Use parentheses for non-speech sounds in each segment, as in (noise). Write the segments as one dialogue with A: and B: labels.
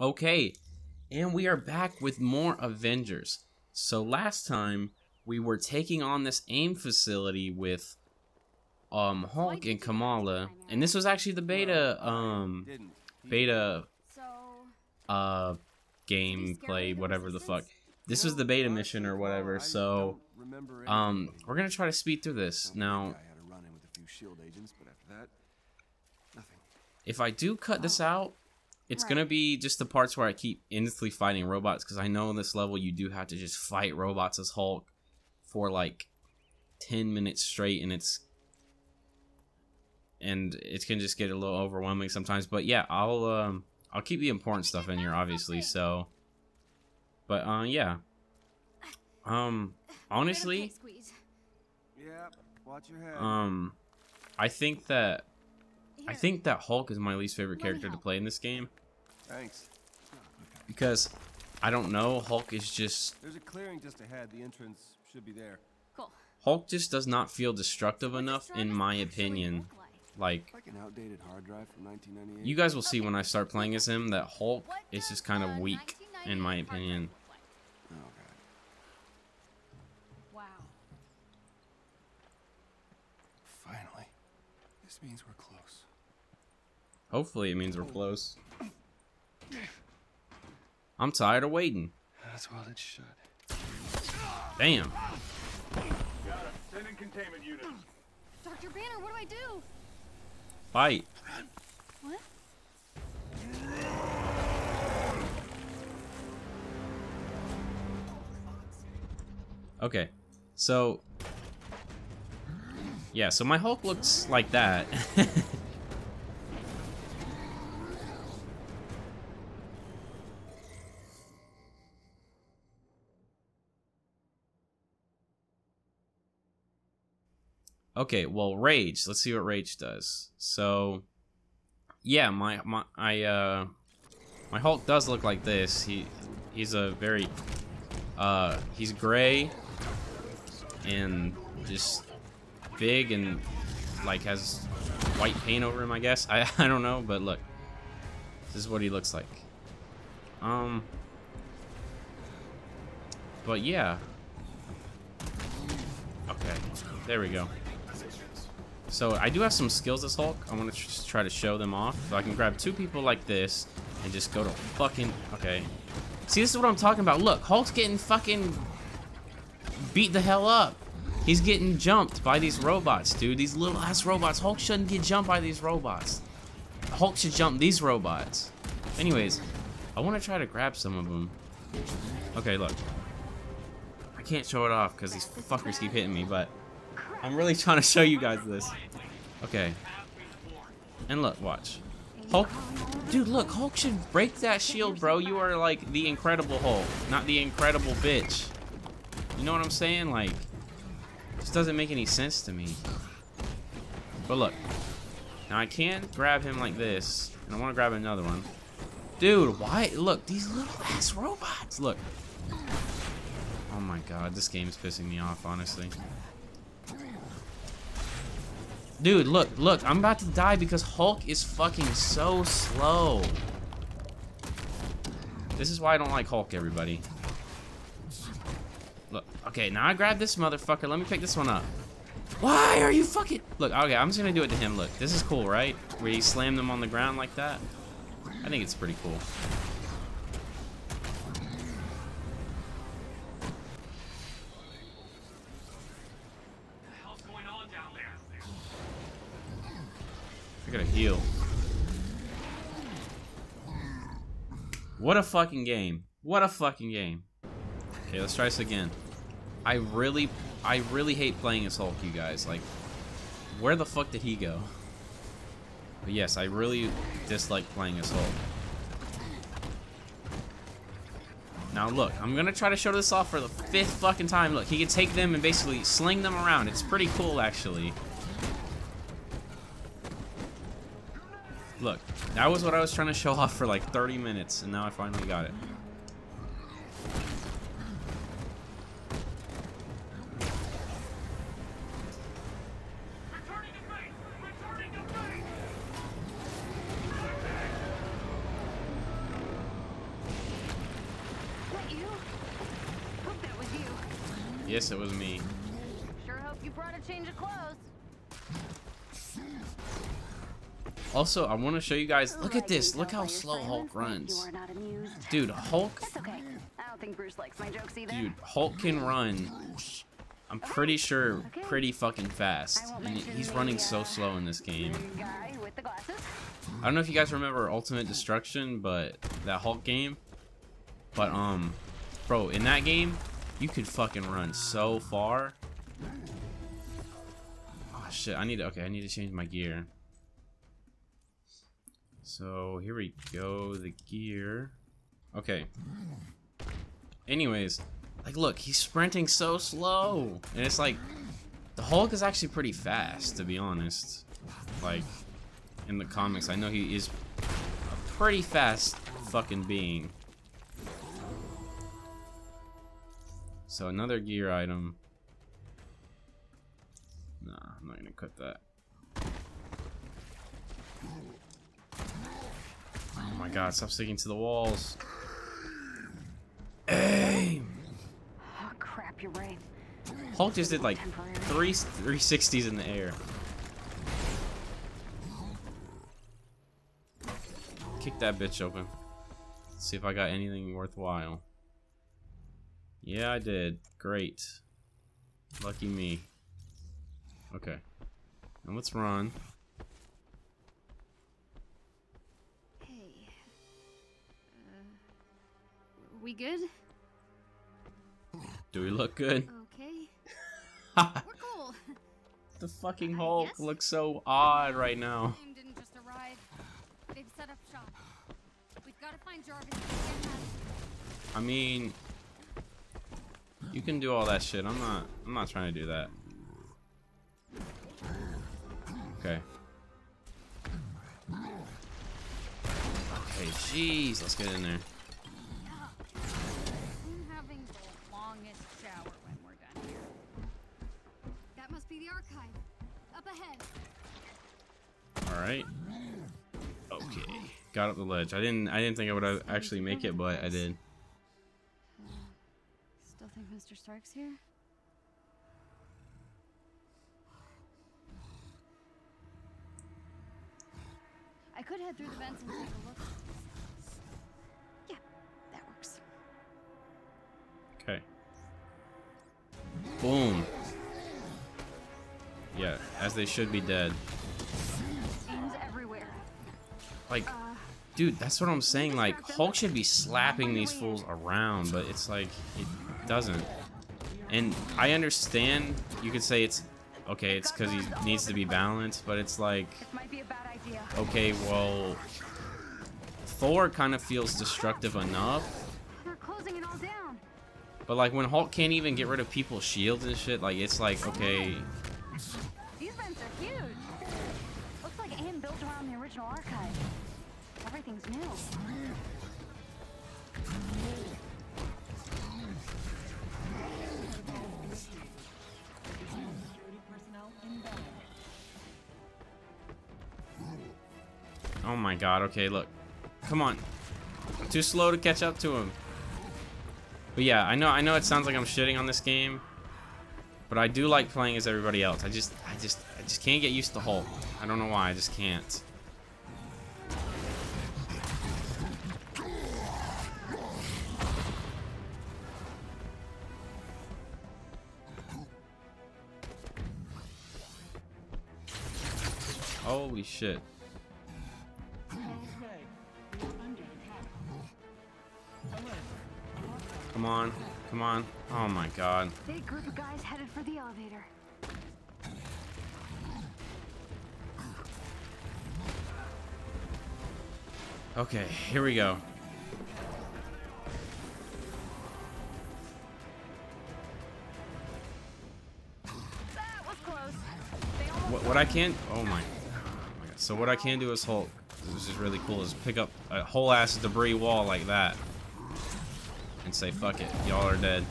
A: Okay, and we are back with more Avengers. So last time we were taking on this AIM facility with um Hulk and Kamala, and this was actually the beta um beta
B: So,
A: uh gameplay whatever the fuck. This was the beta mission or whatever. So um we're gonna try to speed through this now.
C: I had a run in with a few shield agents, but after that, nothing.
A: If I do cut this out, it's
B: Right.
A: gonna be just the parts where I keep endlessly fighting robots because I know in this level you do have to just fight robots as Hulk for like ten minutes straight, and it's and it can just get a little overwhelming sometimes. But yeah, I'll um I'll keep the important stuff in here, obviously. So, but uh yeah, um honestly.
C: Yeah, watch your head.
A: um I think that I think that Hulk is my least favorite
B: Let me
A: character to play in this game.
C: Thanks.
A: because I don't know. Hulk is just
C: There's a clearing just ahead. The entrance should be there.
B: Cool.
A: Hulk just does not feel destructive enough, in my opinion.
B: like?
A: Like
C: Like an outdated hard drive from 1998.
A: you guys will see when I start playing as him that Hulk is just kind of weak, in my opinion.
C: Oh god.
B: Wow.
C: Finally. This means we're close.
A: Hopefully, it means we're close. I'm tired of waiting.
C: That's well it should.
A: Damn.
D: Sending containment units.
B: Dr. Banner, what do I do?
A: Fight.
B: What?
A: Okay. So. Yeah, so my Hulk looks like that. (laughs) okay, well, Rage. Let's see what Rage does. So, yeah, my my I uh my Hulk does look like this. He he's a very uh he's gray and just big and like has white paint over him, I guess. (laughs) I I don't know, but look. This is what he looks like. Um But yeah. Okay. There we go. So I do have some skills as Hulk. I want to try to show them off. So I can grab two people like this and just go to fucking okay. See, this is what I'm talking about. Look, Hulk's getting fucking beat the hell up. He's getting jumped by these robots, dude. These little ass robots. Hulk shouldn't get jumped by these robots. Hulk should jump these robots. Anyways, I want to try to grab some of them. Okay, look. I can't show it off because these fuckers keep hitting me, but I'm really trying to show you guys this. Okay. And look, watch. Hulk. Dude, look, Hulk should break that shield, bro. You are like the Incredible Hulk, not the Incredible Bitch. You know what I'm saying? Like, this doesn't make any sense to me. But look. Now I can grab him like this, and I want to grab another one. Dude, why? Look, these little ass robots. Look. Oh my god, this game's pissing me off, honestly. Dude, look, look, I'm about to die because Hulk is fucking so slow. This is why I don't like Hulk, everybody. Look, okay, now I grab this motherfucker. Let me pick this one up. Why are you fucking... Look, okay, I'm just gonna do it to him. Look, this is cool, right? Where you slam them on the ground like that. I think it's pretty cool.
D: hell's going on down there?
A: I gotta heal. What a fucking game. What a fucking game. Okay, let's try this again. I really, I really hate playing as Hulk, you guys. Like, where the fuck did he go? But yes, I really dislike playing as Hulk. Now look, I'm gonna try to show this off for the fifth fucking time. Look, he can take them and basically sling them around. It's pretty cool, actually. Look, that was what I was trying to show off for like 30 minutes, and now I finally got it.
D: Returning to base! Returning to base!
B: you? Hope that was you.
A: Yes, it was me.
B: Sure hope you brought a change of clothes.
A: Also, I want to show you guys. Look at this. Look how slow Hulk runs.
B: You are not amused.
A: Dude, Hulk.
B: It's okay. I don't think Bruce likes my jokes either.
A: Dude, Hulk can run. I'm pretty sure pretty fucking fast. And he's running so slow in this game.
B: Guy with the glasses.
A: I don't know if you guys remember Ultimate Destruction, but that Hulk game. But um, bro, in that game, you could fucking run so far. Oh shit! I need to. Okay, I need to change my gear. So here we go. The gear. Okay. Anyways, like, look, he's sprinting so slow, and it's like the Hulk is actually pretty fast, to be honest. Like in the comics. I know he is a pretty fast fucking being. So another gear item. Nah, I'm not gonna cut that. Oh my god, stop sticking to the walls. Aim!
B: Oh crap, you're right.
A: Hulk just did like three 360s in the air. Kick that bitch open. See if I got anything worthwhile. Yeah, I did. Great. Lucky me. Okay. And let's run.
B: We good?
A: Do we look good?
B: Okay.
A: the (laughs)
B: We're cool.
A: The
B: fucking
A: Hulk looks so odd right now.
B: Didn't just arrive. They've set up shop. We've got to find Jarvis and get him.
A: I mean, you can do all that shit. I'm not. I'm not trying to do that. Okay. Okay, jeez, let's get in there. All right. Okay, got up the ledge. I didn't. I didn't think I would actually make it, but I did.
B: Still think Mr. Stark's here? I could head through the vents and take a look.
A: As they should be dead. Like,
B: Uh,
A: dude, that's what I'm saying. Like, Hulk should be slapping these fools around, but it's like, it doesn't. And I understand you could say it's, okay, it's because he needs to be balanced, but it's like,
B: this might be a bad idea.
A: okay, well, Thor kind of feels destructive enough,
B: They're closing it all down.
A: but like when Hulk can't even get rid of people's shields and shit, like, it's like, okay, oh my god, okay, look. Come on. I'm too slow to catch up to him. But yeah, I know I know it sounds like I'm shitting on this game, but I do like playing as everybody else. I just I just I just can't get used to Hulk. I don't know why, I just can't. Holy shit. Come on. Come on. Oh my god.
B: Big group of guys headed for the elevator.
A: Okay, here we go.
B: That was close. They almost
A: What, what I can oh my, oh my god. So what I can do is Hulk, which is really cool, is pick up a whole ass debris wall like that, and say fuck it, y'all are dead.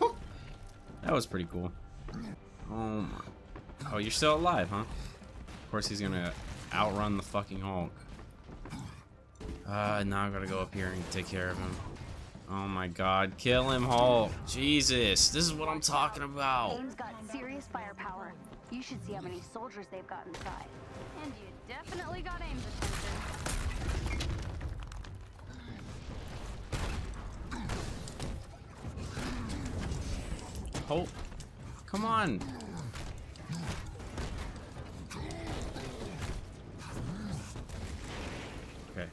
A: (laughs) that was pretty cool. Oh oh you're still alive, huh? Of course he's gonna outrun the fucking Hulk. Uh, now I gotta go up here and take care of him. Oh my god, kill him, Hulk. Jesus, this is what I'm talking about.
E: Got serious firepower. You should see how many soldiers they've got inside.
B: And you definitely got attention.
A: Hulk, come on. Okay,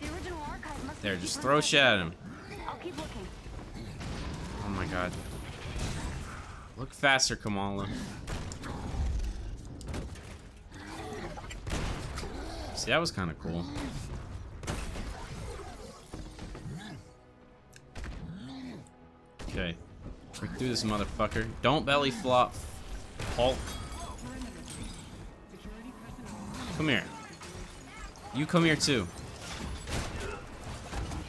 E: The original archive must
A: there, just throw shit at him.
E: I'll keep looking.
A: Oh my god. Look faster, Kamala. See, that was kind of cool. Okay. Break through this motherfucker. Don't belly flop. Hulk. Come here. You come here too.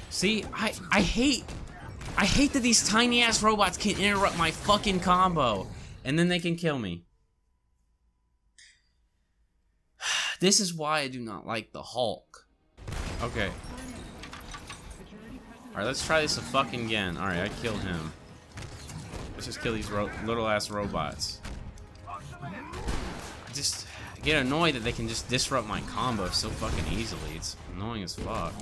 A: See, I I hate I hate that these tiny ass robots can interrupt my fucking combo and then they can kill me. (sighs) This is why I do not like the Hulk. Okay. Alright, let's try this a fucking again. Alright, I killed him. Just kill these little ass robots. Just get annoyed that they can just disrupt my combo so fucking easily. It's annoying as fuck.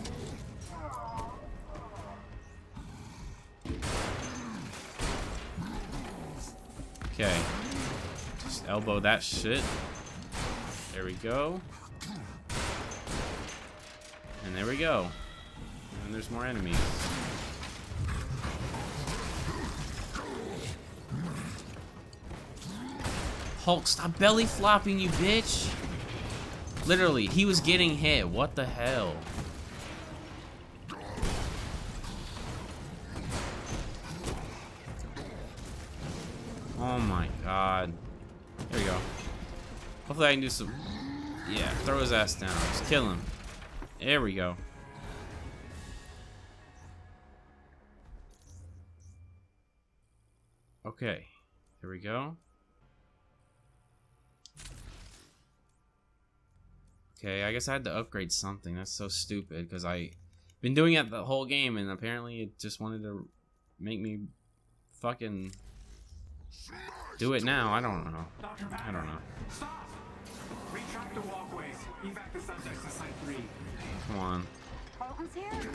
A: Okay. Just elbow that shit. There we go. And there we go. And there's more enemies. Hulk, stop belly flopping, you bitch! Literally, he was getting hit. What the hell? Oh my god. There we go. Hopefully I can do some... Yeah, throw his ass down. Just kill him. There we go. Okay. Here we go. Okay, I guess I had to upgrade something. That's so stupid because I been doing it the whole game and apparently it just wanted to make me fucking do it now. I don't know. I don't know.
D: Stop! Retract the walkways. Evac the subjects to Site 3.
A: Come on.
E: Tarleton's here?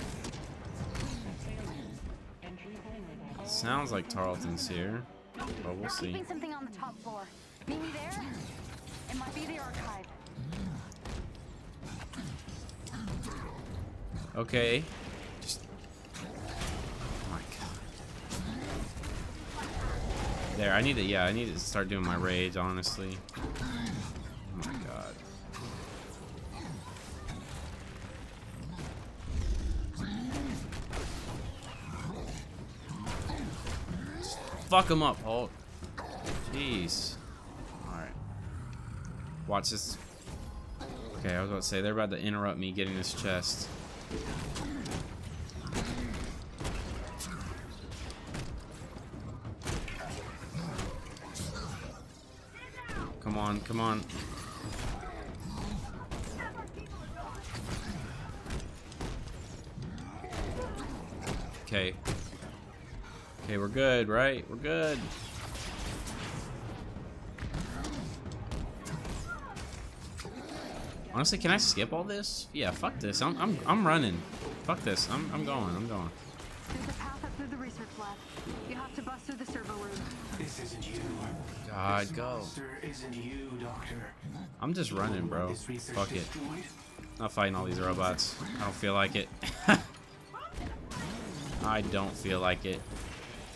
A: Sounds like Tarleton's here. But we'll
E: They're
A: see.
E: something on the top floor. Meet me there? It might be the archive.
A: Okay. Just. Oh my god. There, I need to. Yeah, I need to start doing my raids. Honestly. Oh my god. Just fuck him up, Hulk. Jeez. Alright. Watch this. Okay, I was about to say, they're about to interrupt me getting this chest. Come on, come on. Okay. Okay, we're good, right? We're good. Honestly, can I skip all this? Yeah, fuck this. I'm I'm I'm running. Fuck this. I'm I'm going. I'm going.
E: There's a path up through the research lab. You have to bust through the servo room.
D: This isn't you.
A: God,
D: this
A: go.
D: isn't you, Doctor.
A: I'm just running, bro.
D: This research
A: Fuck it. Not fighting all these robots. I don't feel like it. (laughs) I don't feel like it.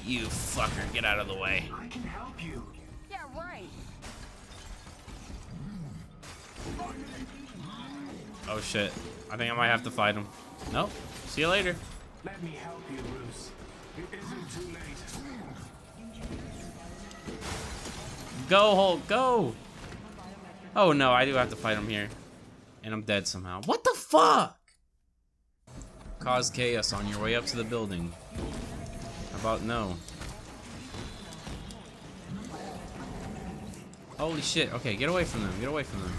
A: You fucker, get out of the way.
D: I can help you.
E: Yeah, right.
A: Oh shit. I think I might have to fight him. Nope. See you later.
D: Let me help you, Bruce. It isn't too late.
A: Go, Hulk, go! Oh no, I do have to fight him here. And I'm dead somehow. What the fuck? Cause chaos on your way up to the building. How about no? Holy shit. Okay, get away from them. Get away from them.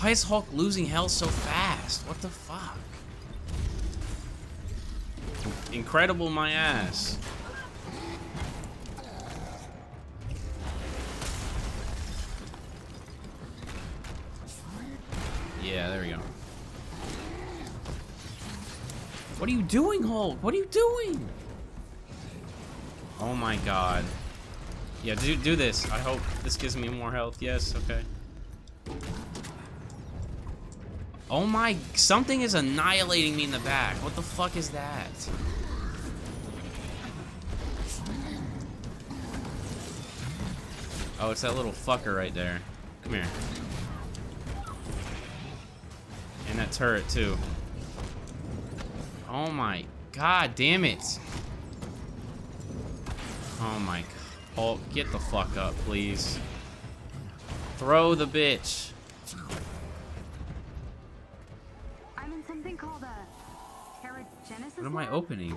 A: Why is Hulk losing health so fast? What the fuck? incredible my ass. Yeah, there we go. What are you doing, Hulk? What are you doing? Oh my god. Yeah, do do this. I hope this gives me more health. Yes, okay. Oh my, something is annihilating me in the back. What the fuck is that? Oh, it's that little fucker right there. Come here. And that turret too. Oh my god damn it. Oh my Hulk, get the fuck up, please. Throw the bitch. What am I opening?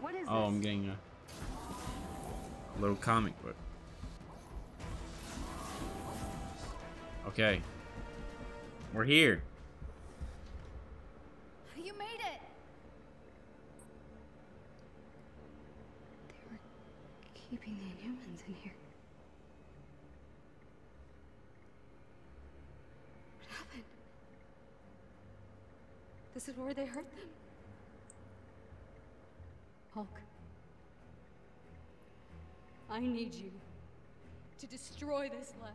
E: What is
A: Oh,
E: this?
A: I'm getting a little comic book. Okay. We're here.
B: You made it!
E: They were keeping the Inhumans in here.
F: What happened? This is where they hurt them. Hulk. I need you to destroy this lab.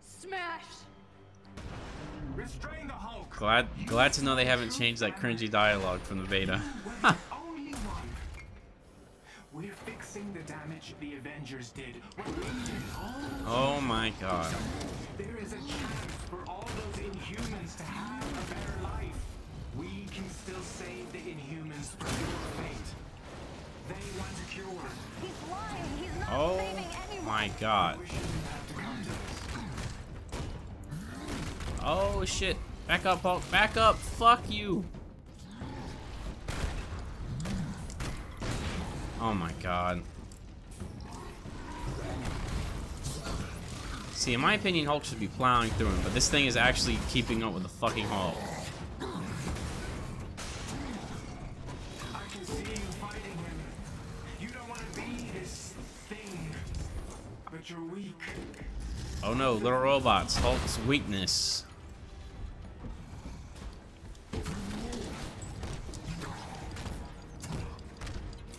F: Smash!
D: Restrain the Hulk.
A: Glad glad to know they haven't changed that cringy dialogue from the beta.
D: We're (laughs) only one. We're fixing the damage the Avengers did. What we did all
A: oh my god.
D: There is a chance for all those Inhumans to have a better life. We can still save the Inhumans
A: Oh my god.
D: We shouldn't have to come to this.
A: Oh shit. Back up, Hulk. Back up. Fuck you. Oh my god. See, in my opinion, Hulk should be plowing through him, but this thing is actually keeping up with the fucking Hulk. Oh little robots. Hulk's weakness.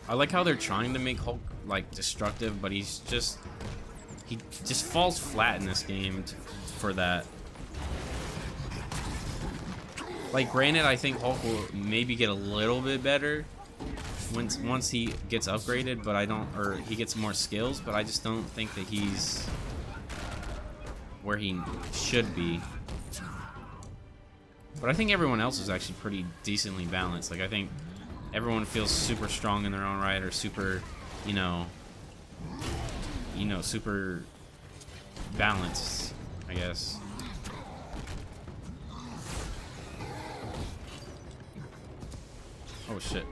A: I like how they're trying to make Hulk like destructive, but he's just he just falls flat in this game for that. Like, granted, I think Hulk will maybe get a little bit better once once he gets upgraded, but I don't, or he gets more skills, but I just don't think that he's where he should be. But I think everyone else is actually pretty decently balanced. Like I think everyone feels super strong in their own right, or super, you know, you know, super balanced. I guess. Oh shit.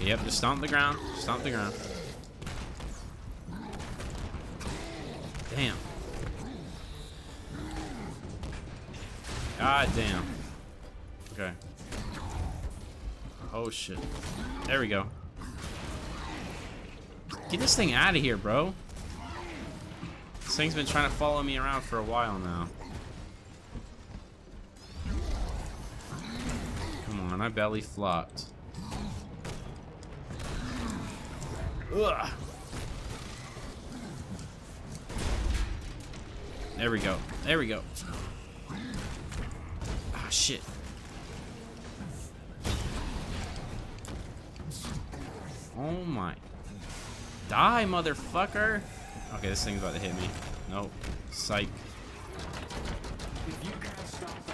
A: Yep, just stomp the ground. Stomp the ground. Damn. God damn. Okay. Oh shit. There we go. Get this thing out of here, bro. This thing's been trying to follow me around for a while now. Come on, I belly flopped. Ugh. There we go. There we go. Ah, shit. Oh my. Die, motherfucker. Okay, this thing's about to hit me. Nope. Psych.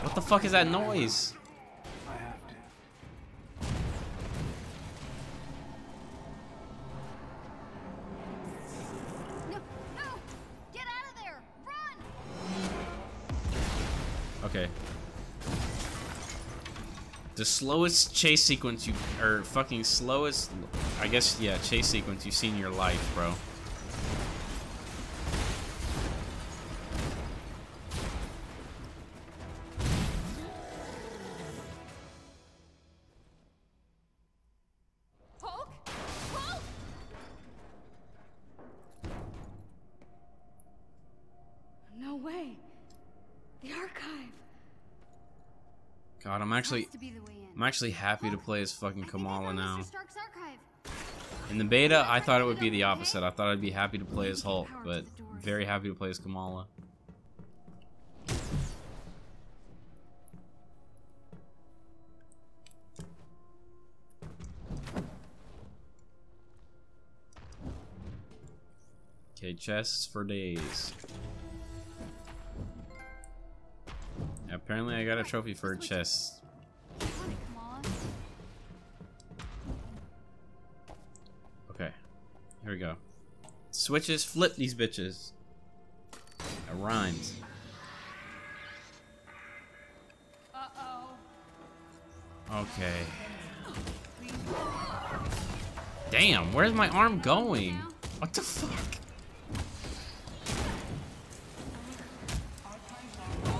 A: What the fuck is that noise? the slowest chase sequence you or fucking slowest I guess yeah chase sequence you've seen in your life bro Hulk? Hulk?
F: No way. The archive.
A: God, I'm actually I'm actually happy to play as fucking
B: I think I
A: Kamala now.
B: Mr. Stark's archive.
A: In the beta, I thought it would be the opposite. I thought I'd be happy to play as Hulk, but very happy to play as Kamala. Okay, chests for days. Apparently I got a trophy for a chest. We go. Switches, flip these bitches. It rhymes.
B: Uh-oh.
A: Okay. Damn, where's my arm going? What the fuck?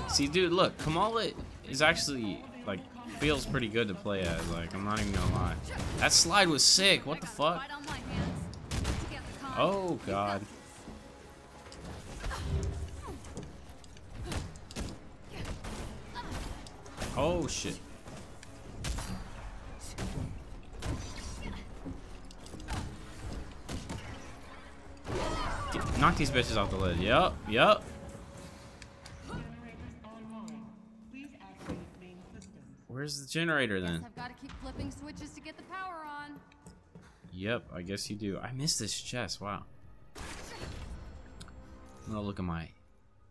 A: See, dude, look, Kamala is actually, like, feels pretty good to play as. Like, I'm not even gonna lie. That slide was sick. What the fuck? Oh, God. Oh, shit. Knock these bitches off the lid. Yup, yup. Where's the generator then?
B: I've got to keep flipping switches to get the power.
A: Yep, I guess you do. I missed this chest. Wow. I'm gonna look at my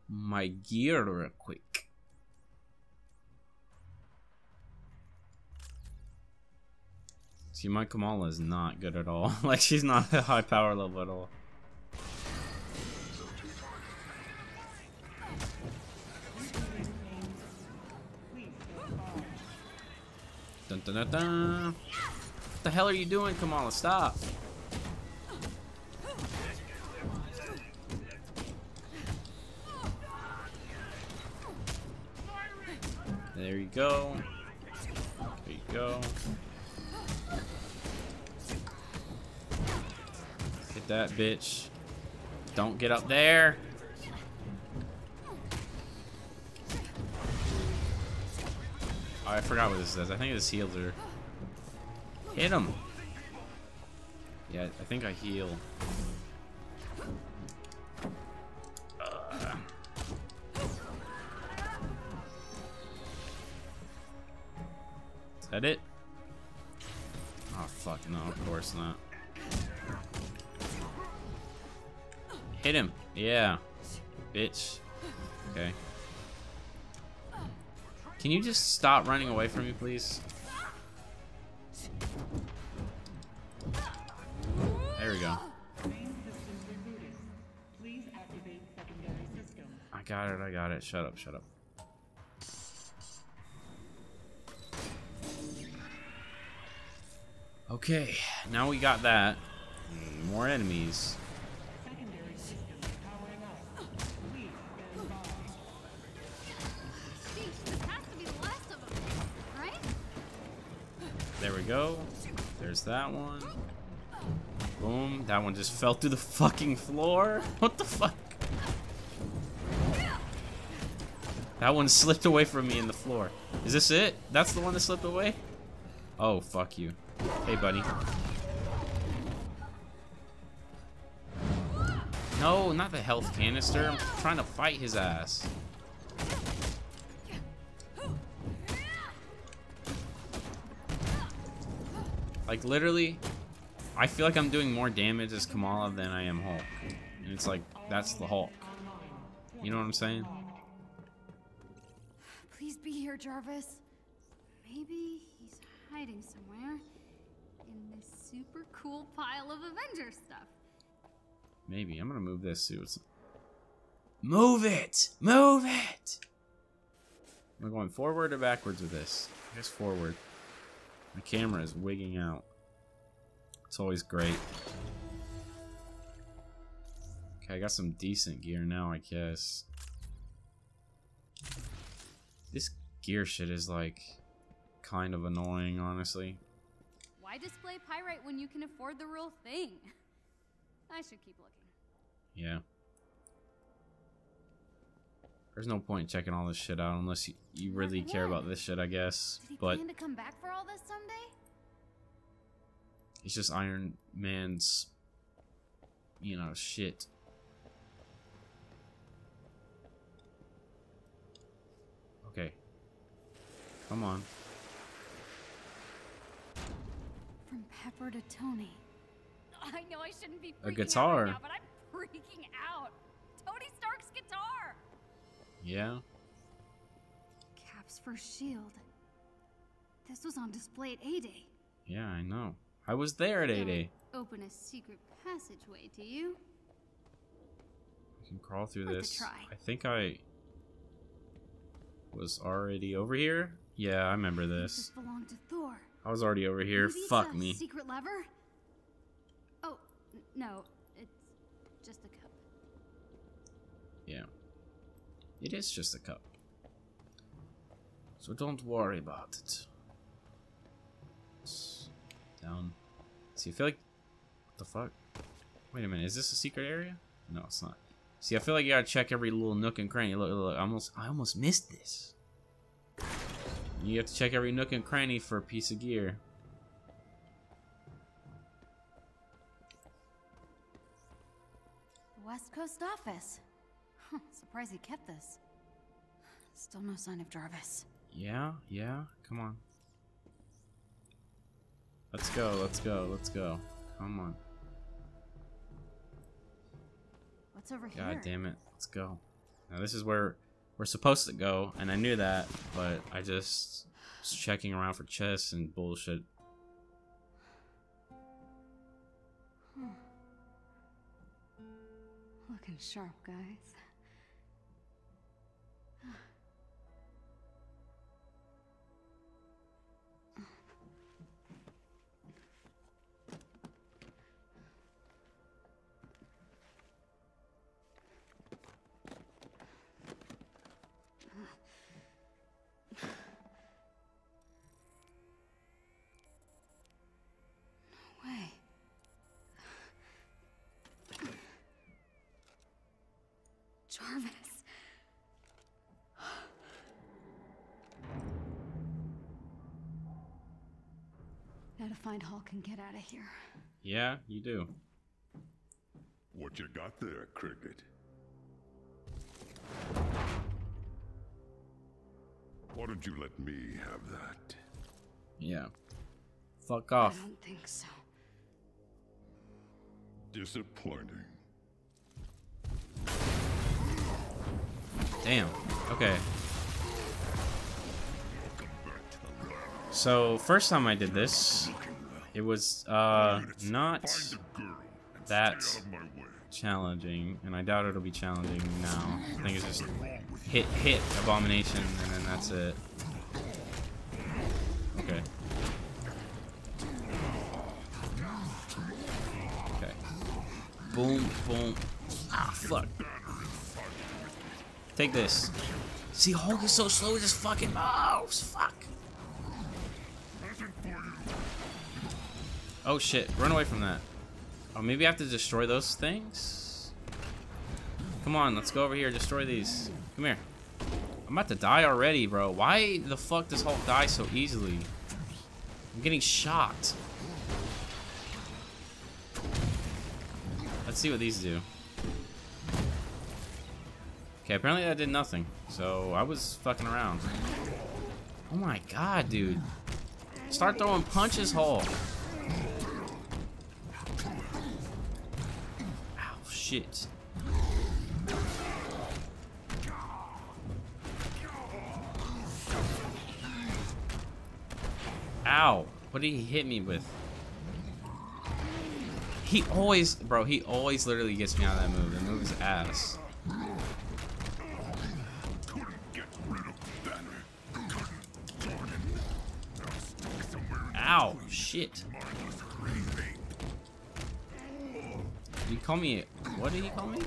A: my gear real quick. See, my Kamala is not good at all. (laughs) like, she's not a high power level at all. Dun dun dun dun. What the hell are you doing, Kamala? Stop. There you go. There you go. Hit that bitch. Don't get up there. Oh, I forgot what this says. I think this heals her. Hit him. Yeah, I think I heal. Is that it? Oh fuck no, of course not. Hit him. Yeah. Bitch. Okay. Can you just stop running away from me, please? Got it, I got it. Shut up, shut up. Okay, now we got that. More enemies. There we go. There's that one. Boom. That one just fell through the fucking floor. (laughs) What the fuck? That one slipped away from me in the floor. Is this it? That's the one that slipped away? Oh, fuck you. Hey, buddy. No, not the health canister. I'm trying to fight his ass. Like, literally, I feel like I'm doing more damage as Kamala than I am Hulk. And it's like, that's the Hulk. You know what I'm saying?
B: Here, Jarvis. Maybe he's hiding somewhere in this super cool pile of Avenger stuff.
A: Maybe. I'm gonna move this suit. Move it! Move it! Am I going forward or backwards with this? I guess forward. My camera is wigging out. It's always great. Okay, I got some decent gear now, I guess. This gear shit is like kind of annoying, honestly.
B: Why display pyrite when you can afford the real thing? (laughs) I should keep looking.
A: Yeah. There's no point checking all this shit out unless you, you really care about this shit, I guess.
B: Did he
A: But
B: plan to come back for all this someday?
A: it's just Iron Man's, you know, shit. Okay. Come on.
B: From Pepper to Tony. I know I shouldn't be freaking
A: A guitar.
B: out right now, but I'm freaking out. Tony Stark's guitar.
A: Yeah.
B: Cap's first shield. This was on display at A-Day.
A: Yeah, I know. I was there at A Day.
B: Open a secret passageway, do you?
A: I can crawl through
B: Worth a
A: this.
B: try.
A: I think I was already over here. Yeah, I remember
B: This
A: this.
B: belonged to Thor.
A: I was already over here.
B: Maybe
A: Fuck me.
B: Secret lever? Oh, no. It's just a cup.
A: Yeah. It is just a cup. So don't worry about it. It's down. See, I feel like. What the fuck? Wait a minute. Is this a secret area? No, it's not. See, I feel like you gotta check every little nook and cranny. Look, look, look. I almost, I almost missed this. You have to check every nook and cranny for a piece of gear.
B: The West Coast office. Huh, surprised he kept this. Still no sign of Jarvis.
A: Yeah, yeah. Come on. Let's go. Let's go. Let's go. Come on.
B: What's over
A: God
B: here?
A: damn it. Let's go. Now this is where we're supposed to go, and I knew that, but I just was checking around for chests and bullshit.
B: Looking sharp, guys. Find Hulk and get out of here.
A: Yeah, you do.
G: What you got there, Cricket? Why don't you let me have that?
A: Yeah. Fuck off.
B: I don't think so.
G: Disappointing.
A: Damn. Okay. So, first time I did this, it was uh not
G: Find the girl and
A: that
G: stay out of my way.
A: challenging, and I doubt it'll be challenging now. I think it's just hit hit abomination, and then that's it. Okay. Okay. Boom, boom. Ah, fuck. Take this. See, Hulk is so slow, he just fucking moves. Fuck. Oh shit, run away from that. Oh, maybe I have to destroy those things? Come on, let's go over here, destroy these. Come here. I'm about to die already, bro. Why the fuck does Hulk die so easily? I'm getting shot. Let's see what these do. Okay, apparently that did nothing. So I was fucking around. Oh my god, dude. Start throwing punches, Hulk. Shit. Ow. What did he hit me with? He always, bro, he always literally gets me out of that move. The move is ass. Ow, shit. he call me, what did he call me?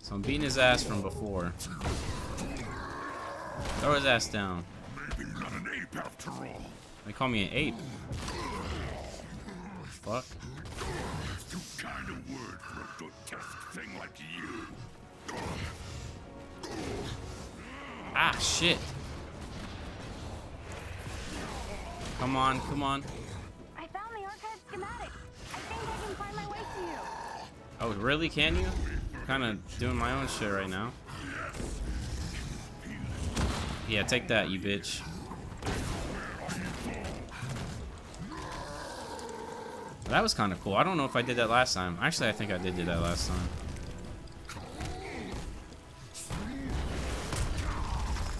A: So I'm beating his ass from before. Throw his ass down. They call me an ape. fuck?
G: Too kind a word for a grotesque thing like you.
A: Ah, shit. Come on, come on. Oh, really? Can you? kind of doing my own shit right now. Yeah, take that, you bitch. That was kind of cool. I don't know if I did that last time. Actually, I think I did do that last time.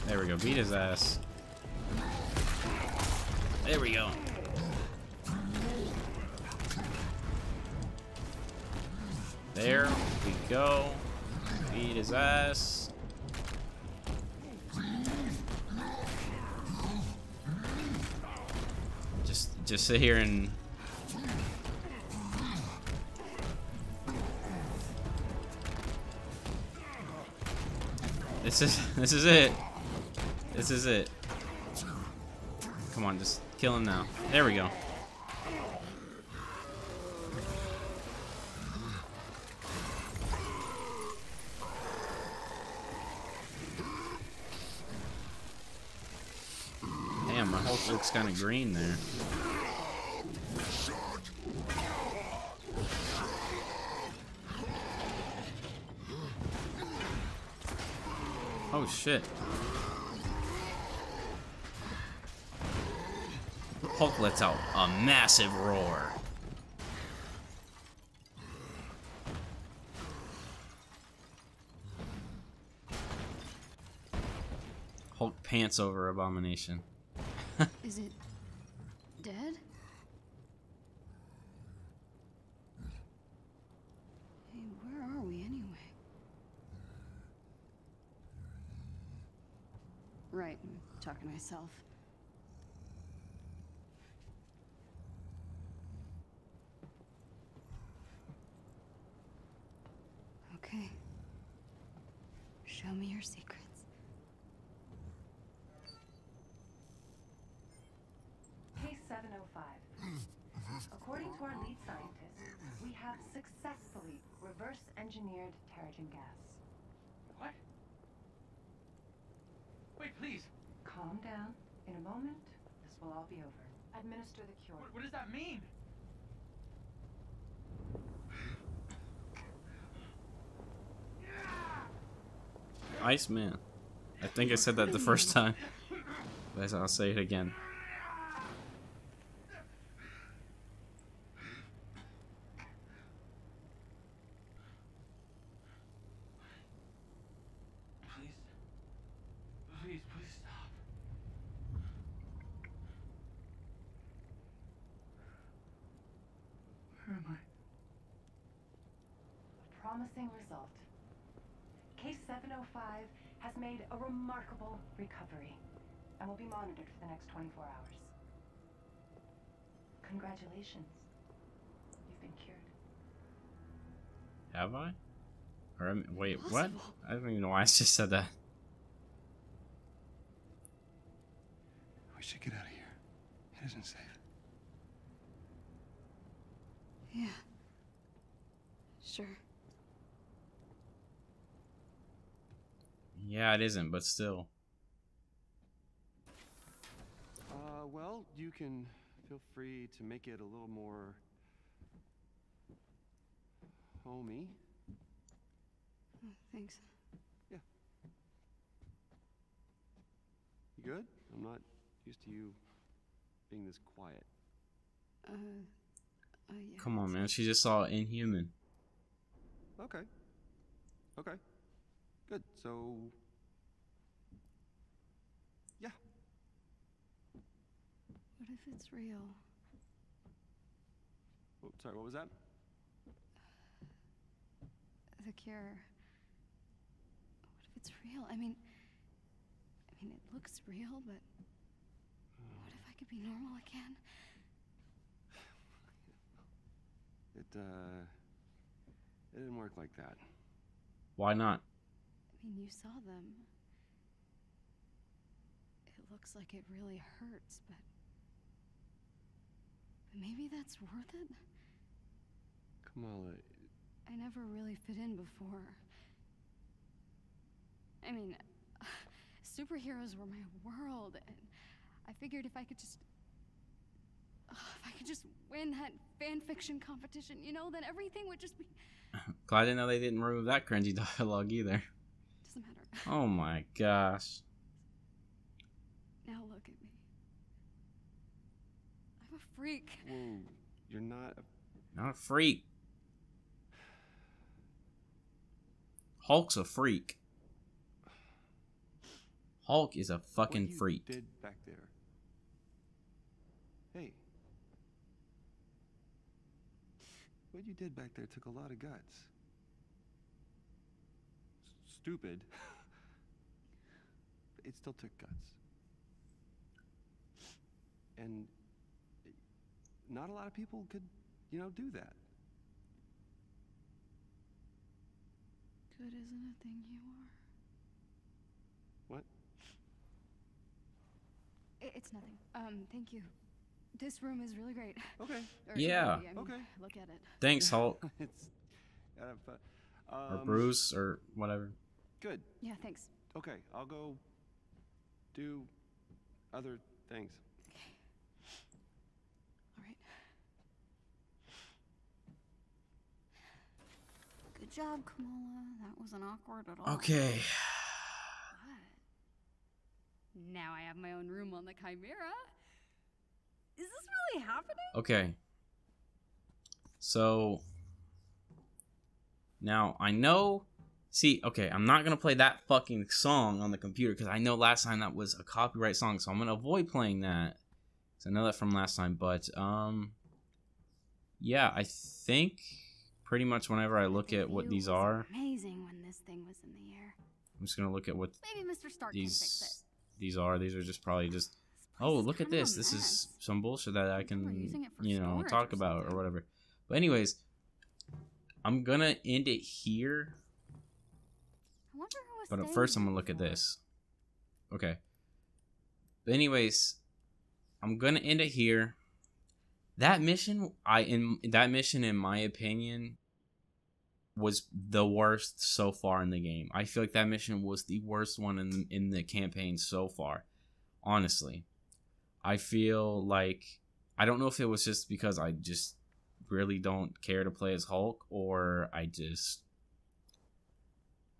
A: There we go. Beat his ass. There we go. There we go. Beat his ass. Just just sit here and This is (laughs) this is it. This is it. Come on, just kill him now. There we go. Damn, my Hulk looks kind of green there. Oh shit. Hulk lets out a massive roar. Hulk pants over Abomination.
B: Is it dead? Hey, where are we anyway? Right, I'm talking to myself. Okay. Show me your secrets.
H: Case 705. According to our lead scientist, we have successfully reverse engineered Terrigen gas.
D: What? Wait, please.
H: Calm down. In a moment, this will all be over. Administer the cure.
D: What, what does that mean?
A: Iceman. I think I said that the first time. (laughs) But I'll say it again.
D: Please. Please, please stop. Where am I?
H: A promising result. Case 705 has made a remarkable recovery and will be monitored for the next 24 hours. Congratulations. You've been cured.
A: Have I? Or am- wait, what? I don't even know why I just said that.
C: We should get out of here. It isn't safe.
B: Yeah. Sure.
A: Yeah, it isn't, but still.
C: Uh, well, you can feel free to make it a little more homey.
B: Oh, thanks. Yeah.
C: You good? I'm not used to you being this quiet.
B: Uh, uh yeah.
A: Come on, man. She just saw Inhuman.
C: Okay. Okay. Good. So. Yeah.
B: What if it's real?
C: Oh, sorry, what was that?
B: The cure. What if it's real? I mean, I mean, it looks real, but what if I could be normal again? (sighs)
C: It, uh. It didn't work like that.
A: Why not?
B: I mean, you saw them. It looks like it really hurts, but. But maybe that's worth it?
C: Kamala,
B: I never really fit in before. I mean, (sighs) superheroes were my world, and I figured if I could just. Ugh, (sighs) if I could just win that fan fiction competition, you know, then everything would just be. (laughs)
A: Glad to know they didn't remove that cringy (laughs) dialogue either.
B: Doesn't matter.
A: Oh my gosh.
B: Now look at me. I'm a freak.
C: whoa, you're not. A,
A: Not a freak. Hulk's a freak. Hulk is a fucking
C: what you
A: freak.
C: Did back there. Hey. What you did back there took a lot of guts. S- stupid. (laughs) it still took guts. And it- not a lot of people could, you know, do that.
B: Good isn't a thing you are.
C: What?
B: It's nothing. Um, thank you. This room is really great.
C: Okay. (laughs)
B: Or
A: Yeah.
B: will be, I mean,
C: Okay.
B: Look at it.
A: Thanks, Hulk. (laughs)
C: it's. Uh, but,
A: Or
C: um,
A: Bruce, or whatever.
C: Good.
B: Yeah, thanks.
C: Okay, I'll go do other things.
B: All right. Good job, Kamala. That wasn't awkward at all.
A: Okay.
B: What? Now I have my own room on the Chimera. Is this really happening?
A: Okay. So now I know. See, okay, I'm not gonna play that fucking song on the computer because I know last time that was a copyright song, so I'm gonna avoid playing that. 'Cause I know that from last time, but um, yeah, I think pretty much whenever I look at what these are,
B: Amazing when this thing was in the air.
A: I'm just gonna look at what
B: Maybe Mr. Stark
A: these these are. These are just probably just oh look at
B: kind of a
A: this. This is some bullshit that i
B: People are using
A: can you know talk about or whatever. But anyways i'm gonna end it here.
B: I wonder who was
A: but at first i'm gonna look at this. Okay. But anyways i'm gonna end it here. That mission i in that mission in my opinion was the worst so far in the game i feel like that mission was the worst one in in the campaign so far honestly i feel like i don't know if it was just because i just really don't care to play as hulk or i just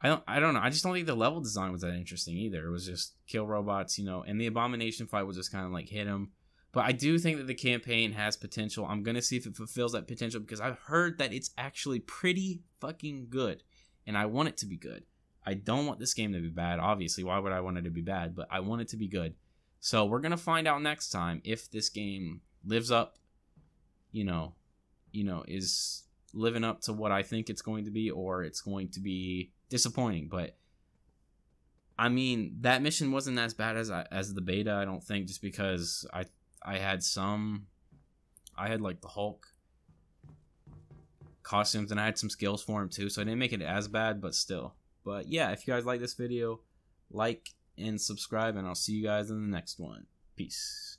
A: I don't I don't know. I just don't think the level design was that interesting either. It was just kill robots, you know, and the abomination fight was just kind of like hit him. But I do think that the campaign has potential. I'm gonna see if it fulfills that potential because I've heard that it's actually pretty fucking good, and I want it to be good. I don't want this game to be bad. Obviously, why would I want it to be bad? But I want it to be good. So we're gonna find out next time if this game lives up, you know, you know, is living up to what I think it's going to be, or it's going to be disappointing. But I mean, that mission wasn't as bad as I, as the beta. I don't think just because I I had some, I had like the Hulk costumes and I had some skills for him too, so I didn't make it as bad, but still. But yeah, if you guys like this video, like and subscribe, and I'll see you guys in the next one. Peace.